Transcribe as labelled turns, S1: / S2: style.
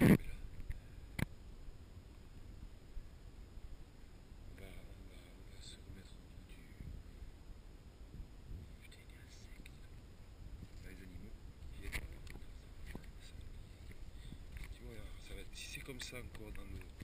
S1: On va se remettre du... Putain, il y a un sec. Les animaux. Tu vois, ça va être... Si c'est comme ça encore dans le...